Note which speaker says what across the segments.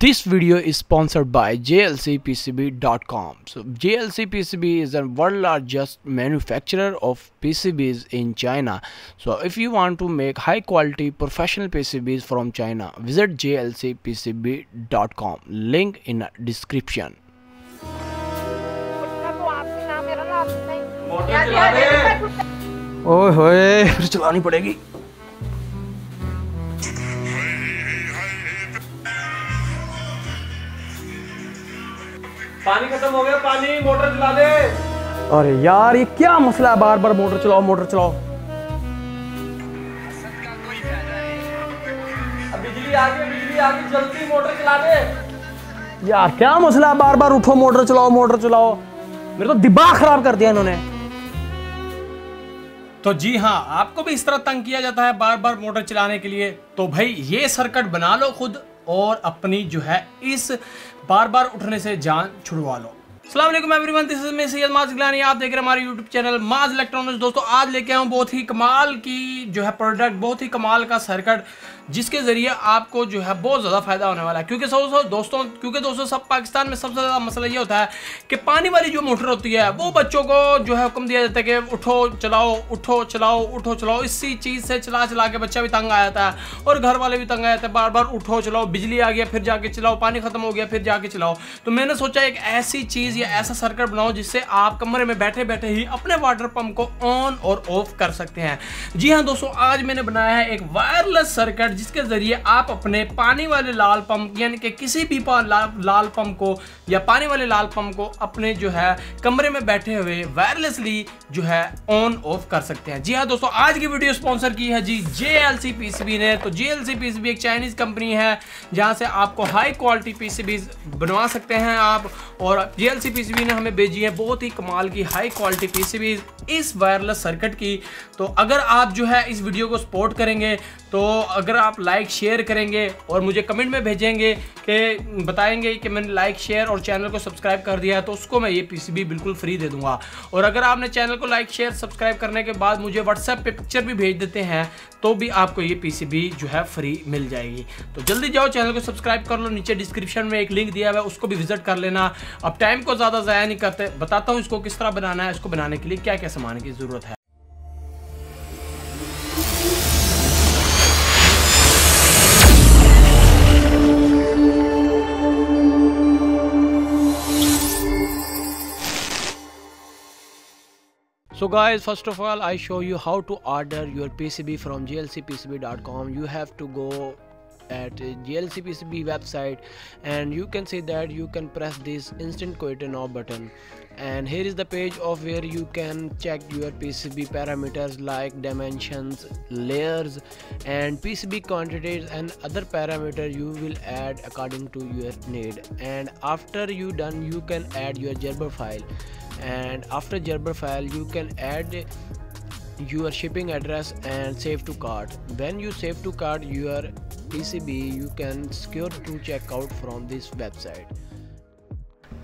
Speaker 1: This video is sponsored by JLCPCB.com. So JLCPCB is the world largest manufacturer of PCBs in China. So if you want to make high quality professional PCBs from China, visit JLCPCB.com. Link in description. ओए होए फिर चलानी पड़ेगी
Speaker 2: पानी खत्म हो गया पानी मोटर चला दे।
Speaker 1: अरे यार ये क्या मसला है? बार बार मोटर चलाओ मोटर चलाओ।
Speaker 2: अब बिजली आ गई बिजली आ गई जल्दी मोटर चला दे।
Speaker 1: यार क्या मसला है? बार बार उठो मोटर चलाओ मोटर चलाओ। मेरे तो दिमाग खराब कर दिया इन्होंने।
Speaker 2: तो जी हाँ आपको भी इस तरह तंग किया जाता है बार बार मोटर चलाने के लिए। तो भाई ये सर्किट बना लो खुद। और अपनी जो है इस बार बार उठने से जान छुड़वा लो। असलम एवरीवन दिस इज़ मैं माज गिलानी। आप देख रहे हैं हमारे यूट्यूब चैनल माज इलेक्ट्रॉनिक्स। दोस्तों, आज लेके आया हूँ बहुत ही कमाल की जो है प्रोडक्ट बहुत ही कमाल का सर्किट जिसके ज़रिए आपको जो है बहुत ज़्यादा फ़ायदा होने वाला है। क्योंकि सब दोस्तों, क्योंकि दोस्तों, सब पाकिस्तान में सबसे ज़्यादा मसला ये होता है कि पानी वाली जो मोटर होती है, वो बच्चों को जो है हुक्म दिया जाता है कि उठो, चलाओ उठो चलाओ उठो, चलाओ। इसी चीज़ से चला चला के बच्चा भी तंग आ जाता है और घर वाले भी तंग आ जाते हैं। बार बार उठो, चलाओ, बिजली आ गया, फिर जाके चलाओ, पानी खत्म हो गया, फिर जाके चलाओ। तो मैंने सोचा एक ऐसी चीज़ या ऐसा सर्किट बनाओ जिससे आप कमरे में बैठे बैठे ही अपने वाटर पंप को ऑन और ऑफ़ कर सकते हैं। जी हाँ दोस्तों, आज मैंने बनाया है एक वायरलेस सर्किट जिसके ज़रिए आप अपने पानी वाले लाल पंप यानी कि किसी भी ला, लाल पंप को या पानी वाले लाल पंप को अपने जो है कमरे में बैठे हुए वायरलेसली जो है ऑन ऑफ़ कर सकते हैं। जी हाँ दोस्तों आज की वीडियो स्पॉन्सर की है जी जे एल सी पीसीबी ने। तो जे एल सी पीसीबी एक चाइनीज़ कंपनी है जहाँ से आपको हाई क्वालिटी पीसीबी बनवा सकते हैं आप। और जे एल सी पीसीबी ने हमें भेजी है बहुत ही कमाल की हाई क्वालिटी पीसीबी इस वायरलेस सर्किट की। तो अगर आप जो है इस वीडियो को सपोर्ट करेंगे तो अगर आप लाइक शेयर करेंगे और मुझे कमेंट में भेजेंगे कि, बताएँगे कि मैंने लाइक शेयर और चैनल को सब्सक्राइब कर दिया है तो उसको मैं ये पीसीबी बिल्कुल फ्री दे दूँगा। और अगर आपने चैनल को लाइक शेयर सब्सक्राइब करने के बाद मुझे व्हाट्सएप पे पिक्चर भी भेज देते हैं तो भी आपको ये पीसीबी जो है फ्री मिल जाएगी। तो जल्दी जाओ चैनल को सब्सक्राइब कर लो, नीचे डिस्क्रिप्शन में एक लिंक दिया हुआ है, उसको भी विज़िट कर लेना। अब टाइम को ज़्यादा ज़ाया नहीं करते, बताता हूँ इसको किस तरह बनाना है, इसको बनाने के लिए क्या क्या सामान की ज़रूरत है।
Speaker 1: Guys first of all i show you how to order your pcb from glcpcb.com you have to go at glcpcb website and you can see that you can press this instant quote now button. And here is the page of where you can check your pcb parameters like dimensions layers and pcb quantities and other parameter you will add according to your need. And after you done you can add your gerber file and after gerber file you can add your shipping address and save to cart. When you save to cart your pcb you can secure to check out from this website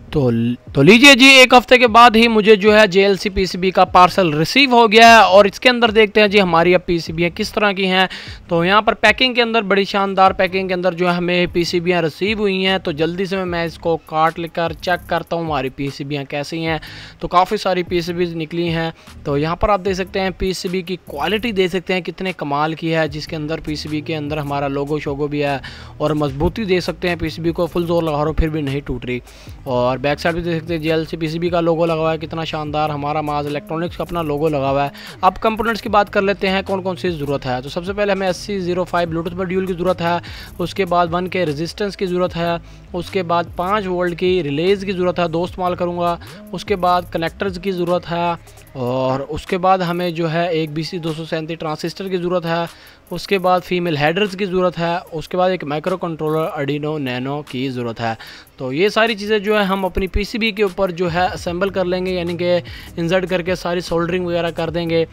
Speaker 1: तो तो लीजिए जी, एक हफ़्ते के बाद ही मुझे जो है J L C P C B का पार्सल रिसीव हो गया है और इसके अंदर देखते हैं जी, हमारी अब पी सी बी किस तरह की हैं। तो यहाँ पर पैकिंग के अंदर बड़ी शानदार पैकिंग के अंदर जो है हमें पी सी बियाँ रिसीव हुई हैं। तो जल्दी से मैं इसको काट लेकर चेक करता हूँ, हमारी पी सी बियाँ कैसी हैं। तो काफ़ी सारी पी सी बीज निकली हैं। तो यहाँ पर आप देख सकते हैं पी सी बी की क्वालिटी देख सकते हैं कितने कमाल की है, जिसके अंदर पी सी बी के अंदर हमारा लोगो शोगो भी है और मजबूती दे सकते हैं पी सी बी को, फुल ज़ोर लगा रहा फिर भी नहीं टूट रही। और बैक साइड भी देख सकते हैं जी एल का लोगो लगा हुआ है, कितना शानदार हमारा माज इलेक्ट्रॉनिक्स का अपना लोगो लगा हुआ है। अब कंपोनेंट्स की बात कर लेते हैं कौन कौन सी ज़रूरत है? तो सबसे पहले हमें अस्सी ज़ीरो फाइव ब्लूटूथ मॉड्यूल की ज़रूरत है, उसके बाद वन के रेजिस्टेंस की ज़रूरत है, उसके बाद पाँच वोल्ट की रिलेज की ज़रूरत है दो इस्तेमाल करूँगा, उसके बाद कनेक्टर्स की ज़रूरत है, और उसके बाद हमें जो है एक बी सी दो सौ सैंतीस ट्रांसिस्टर की ज़रूरत है उसके बाद फीमेल हेडर्स की ज़रूरत है, उसके बाद एक माइक्रो कंट्रोलर अडिनो नैनो की ज़रूरत है। तो ये सारी चीज़ें जो है हम अपनी पीसीबी के ऊपर जो है असेंबल कर लेंगे, यानी कि इंजर्ट करके सारी सोल्डरिंग वगैरह कर देंगे।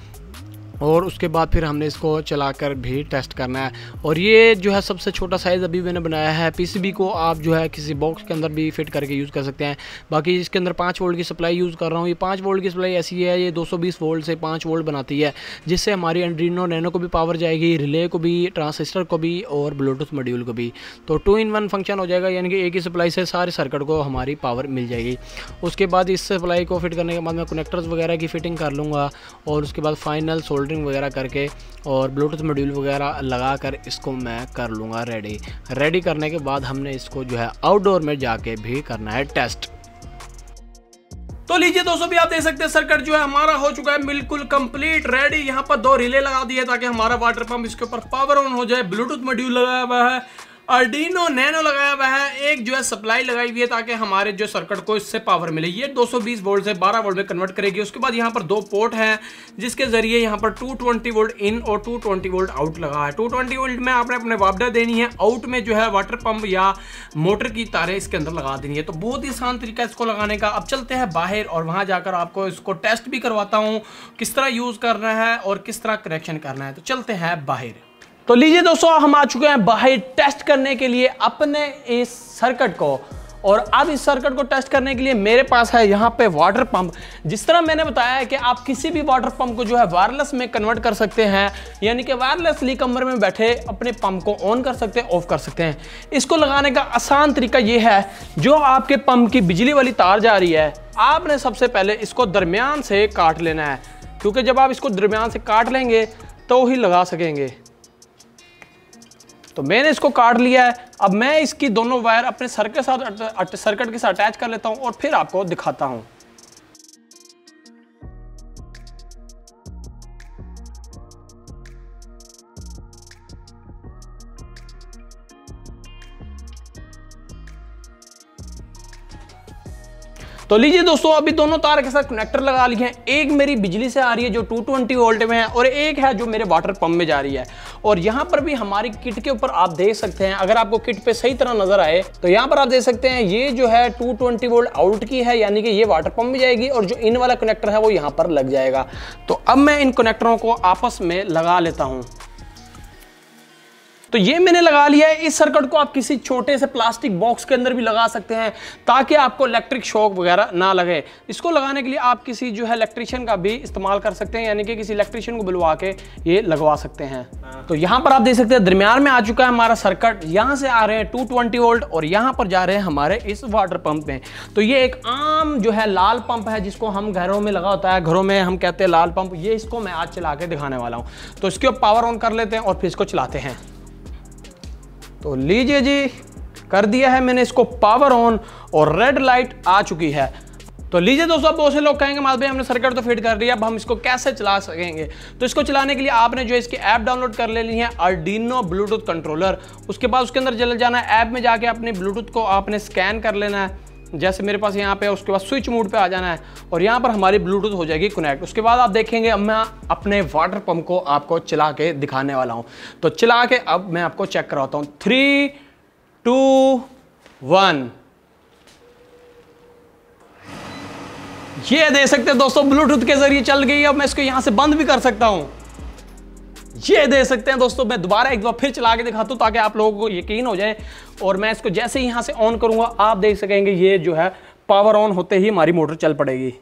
Speaker 1: और उसके बाद फिर हमने इसको चलाकर भी टेस्ट करना है। और ये जो है सबसे छोटा साइज़ अभी मैंने बनाया है। पीसीबी को आप जो है किसी बॉक्स के अंदर भी फिट करके यूज़ कर सकते हैं। बाकी इसके अंदर पाँच वोल्ट की सप्लाई यूज़ कर रहा हूँ। ये पाँच वोल्ट की सप्लाई ऐसी है, ये दो सौ बीस वोल्ट से पाँच वोल्ट बनाती है, जिससे हमारी एंड्रीनो नैनो को भी पावर जाएगी रिले को भी ट्रांसिस्टर को भी और ब्लूटूथ मॉड्यूल को भी। तो टू इन वन फ़ंक्शन हो जाएगा, यानी कि एक ही सप्लाई से सारे सर्किट को हमारी पावर मिल जाएगी। उसके बाद इस सप्लाई को फिट करने के बाद मैं कनेक्टर्स वगैरह की फिटिंग कर लूँगा और उसके बाद फाइनल सोल्डरिंग वगैरह करके और ब्लूटूथ मॉड्यूल वगैरह लगा कर इसको मैं कर लूँगा रेडी रेडी करने के बाद हमने इसको जो है आउटडोर में जाके भी करना है टेस्ट
Speaker 2: तो लीजिए दोस्तों भी आप देख सकते हैं सर्किट जो है हमारा हो चुका है बिल्कुल कंप्लीट रेडी यहाँ पर दो रिले लगा दिए ताकि हमारा वाटर पंप इसके ऊपर पावर ऑन हो जाए। ब्लूटूथ मॉड्यूल लगाया हुआ है। अर्डिनो नैनो लगाया हुआ है, एक जो है सप्लाई लगाई हुई है ताकि हमारे जो सर्किट को इससे पावर मिले। ये 220 वोल्ट से 12 वोल्ट में कन्वर्ट करेगी। उसके बाद यहाँ पर दो पोर्ट हैं, जिसके ज़रिए यहाँ पर 220 वोल्ट इन और 220 वोल्ट आउट लगा है। 220 वोल्ट में आपने अपने वापडा देनी है आउट में जो है वाटर पंप या मोटर की तारें इसके अंदर लगा देनी है। तो बहुत ही आसान तरीका इसको लगाने का। अब चलते हैं बाहर और वहाँ जाकर आपको इसको टेस्ट भी करवाता हूँ, किस तरह यूज़ करना है और किस तरह कनेक्शन करना है। तो चलते हैं बाहर। तो लीजिए दोस्तों, हम आ चुके हैं बाहर टेस्ट करने के लिए अपने इस सर्किट को। और अब इस सर्किट को टेस्ट करने के लिए मेरे पास है यहाँ पे वाटर पंप। जिस तरह मैंने बताया है कि आप किसी भी वाटर पंप को जो है वायरलेस में कन्वर्ट कर सकते हैं, यानी कि वायरलेसली कमरे में बैठे अपने पंप को ऑन कर सकते हैं ऑफ़ कर सकते हैं। इसको लगाने का आसान तरीका ये है, जो आपके पंप की बिजली वाली तार जा रही है, आपने सबसे पहले इसको दरमियान से काट लेना है। क्योंकि जब आप इसको दरमियान से काट लेंगे तो ही लगा सकेंगे। तो मैंने इसको काट लिया है। अब मैं इसकी दोनों वायर अपने सर के साथ सर्किट के साथ अटैच कर लेता हूँ और फिर आपको दिखाता हूँ। तो लीजिए दोस्तों, अभी दोनों तार के साथ कनेक्टर लगा लिए हैं। एक मेरी बिजली से आ रही है जो 220 वोल्ट में है और एक है जो मेरे वाटर पंप में जा रही है। और यहाँ पर भी हमारी किट के ऊपर आप देख सकते हैं, अगर आपको किट पे सही तरह नज़र आए तो यहाँ पर आप देख सकते हैं, ये जो है 220 वोल्ट आउट की है, यानी कि ये वाटर पंप में जाएगी और जो इन वाला कनेक्टर है वो यहाँ पर लग जाएगा। तो अब मैं इन कनेक्टरों को आपस में लगा लेता हूँ। तो ये मैंने लगा लिया है इस सर्किट को आप किसी छोटे से प्लास्टिक बॉक्स के अंदर भी लगा सकते हैं ताकि आपको इलेक्ट्रिक शॉक वगैरह ना लगे। इसको लगाने के लिए आप किसी जो है इलेक्ट्रिशियन का भी इस्तेमाल कर सकते हैं यानी कि किसी इलेक्ट्रिशियन को बुलवा के ये लगवा सकते हैं। तो यहाँ पर आप देख सकते हैं दरमियान में आ चुका है हमारा सर्किट। यहाँ से आ रहे हैं टू वोल्ट और यहाँ पर जा रहे हैं हमारे इस वाटर पंप में। तो ये एक आम जो है लाल पंप है जिसको हम घरों में लगा होता है। घरों में हम कहते हैं लाल पंप। ये इसको मैं आज चला के दिखाने वाला हूँ। तो इसके पावर ऑन कर लेते हैं और फिर इसको चलाते हैं। तो लीजिए जी, कर दिया है मैंने इसको पावर ऑन और रेड लाइट आ चुकी है। तो लीजिए दोस्तों, अब बहुत से लोग कहेंगे भाई, हमने सर्किट तो फिट कर दिया अब हम इसको कैसे चला सकेंगे? तो इसको चलाने के लिए आपने जो इसकी ऐप डाउनलोड कर लेनी है अर्डिनो ब्लूटूथ कंट्रोलर उसके बाद उसके अंदर चले जाना है ऐप में जाके अपने ब्लूटूथ को आपने स्कैन कर लेना है। जैसे मेरे पास यहाँ पे उसके बाद स्विच मोड पे आ जाना है और यहाँ पर हमारी ब्लूटूथ हो जाएगी कनेक्ट उसके बाद आप देखेंगे, अब मैं अपने वाटर पंप को आपको चला के दिखाने वाला हूँ। तो चला के अब मैं आपको चेक कराता हूँ। थ्री टू वन ये देख सकते हैं दोस्तों ब्लूटूथ के ज़रिए चल गई अब मैं इसको यहाँ से बंद भी कर सकता हूँ। ये दे सकते हैं दोस्तों, मैं दोबारा एक बार फिर चला के दिखाता हूँ ताकि आप लोगों को यकीन हो जाए। और मैं इसको जैसे ही यहाँ से ऑन करूँगा, आप देख सकेंगे ये जो है पावर ऑन होते ही हमारी मोटर चल पड़ेगी।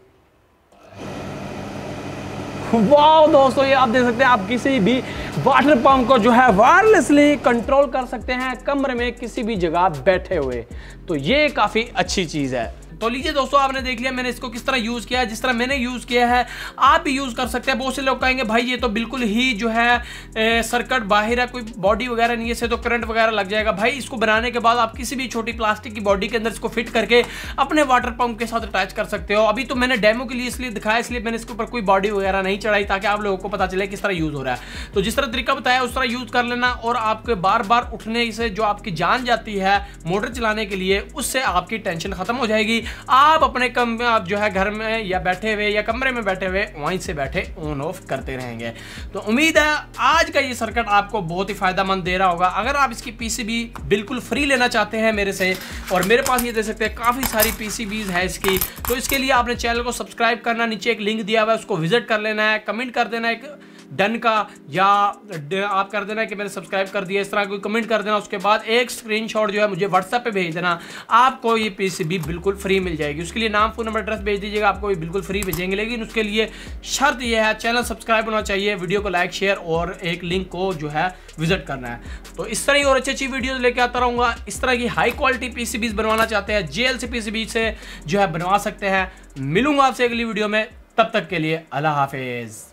Speaker 2: वाह दोस्तों, ये आप देख सकते हैं, आप किसी भी वाटर पंप को जो है वायरलेसली कंट्रोल कर सकते हैं, कमरे में किसी भी जगह बैठे हुए। तो ये काफ़ी अच्छी चीज़ है। तो लीजिए दोस्तों, आपने देख लिया, मैंने इसको किस तरह यूज़ किया है, जिस तरह मैंने यूज़ किया है। आप भी यूज़ कर सकते हैं, बहुत से लोग कहेंगे, भाई, ये तो बिल्कुल ही जो है सर्किट बाहर है, कोई बॉडी वगैरह नहीं है तो करंट वगैरह लग जाएगा। भाई, इसको बनाने के बाद आप किसी भी छोटी प्लास्टिक की बॉडी के अंदर इसको फिट करके अपने वाटर पंप के साथ अटैच कर सकते हो। अभी तो मैंने डेमो के लिए इसलिए दिखाया, इसलिए मैंने इसके ऊपर कोई बॉडी वगैरह नहीं चढ़ाई, ताकि आप लोगों को पता चले किस तरह यूज़ हो रहा है। तो जिस तरह तरीका बताया, उस तरह यूज़ कर लेना, और आपके बार बार उठने से जो आपकी जान जाती है, मोटर चलाने के लिए, उससे आपकी टेंशन खत्म हो जाएगी। आप अपने कम, आप जो है घर में या बैठे हुए या कमरे में बैठे हुए वहीं से बैठे ऑन ऑफ़ करते रहेंगे। तो उम्मीद है आज का ये सर्किट आपको बहुत ही फ़ायदेमंद दे रहा होगा। अगर आप इसकी पीसीबी बिल्कुल फ्री लेना चाहते हैं मेरे से और मेरे पास ये दे सकते हैं, काफ़ी सारी पीसीबीज है इसकी। तो इसके लिए आपने चैनल को सब्सक्राइब करना, नीचे एक लिंक दिया हुआ है, उसको विज़िट कर लेना है कमेंट कर देना एक डन का, या आप कर देना कि मैंने सब्सक्राइब कर दिया, इस तरह कोई कमेंट कर देना, उसके बाद एक स्क्रीनशॉट जो है मुझे व्हाट्सएप पे भेज देना। आपको ये पीसीबी बिल्कुल फ्री मिल जाएगी। उसके लिए नाम फ़ोन नंबर एड्रेस भेज दीजिएगा, आपको ये बिल्कुल फ्री भेजेंगे लेकिन उसके लिए शर्त यह है चैनल सब्सक्राइब होना चाहिए वीडियो को लाइक शेयर और एक लिंक को जो है विज़िट करना है। तो इस तरह की और अच्छी अच्छी वीडियो लेके आता रहूँगा। इस तरह की हाई क्वालिटी पीसीबीज बनवाना चाहते हैं जेएलसी पीसीबी से जो है बनवा सकते हैं। मिलूँगा आपसे अगली वीडियो में, तब तक के लिए अल्लाह हाफिज़।